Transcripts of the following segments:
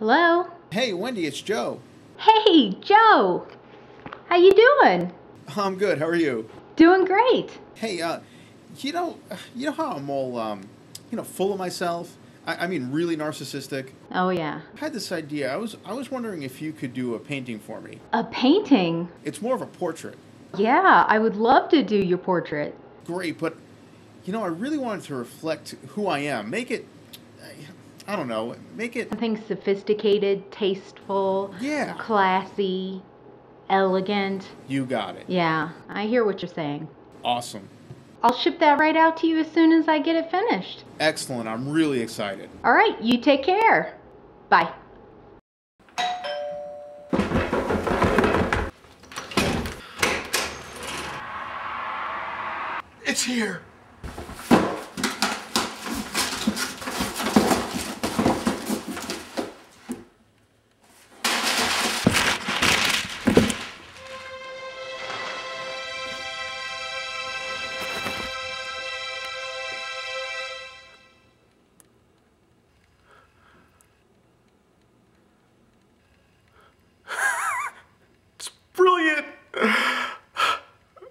Hey, Wendy, it's Joe. Hey, Joe. How you doing? I'm good. How are you? Doing great. Hey, uh, you know, you know how I'm all, um, you know, full of myself. I, I mean, really narcissistic. Oh yeah. I had this idea. I was, I was wondering if you could do a painting for me. A painting? It's more of a portrait. Yeah, I would love to do your portrait. Great, but you know, I really wanted to reflect who I am. Make it, I don't know, make it. Something sophisticated, tasteful, Yeah. classy, elegant. You got it. Yeah, I hear what you're saying. Awesome. I'll ship that right out to you as soon as I get it finished. Excellent. I'm really excited. All right, you take care. Bye. It's here.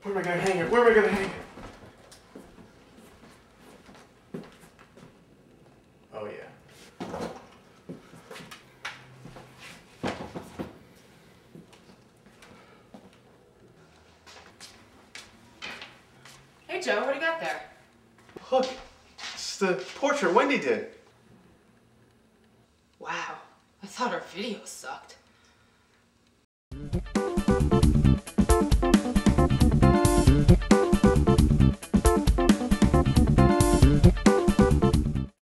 Where am I gonna hang it? Where am I gonna hang it? Oh yeah. Hey Joe, what do you got there? Look, it's the portrait Wendy did. Wow, I thought our video sucked.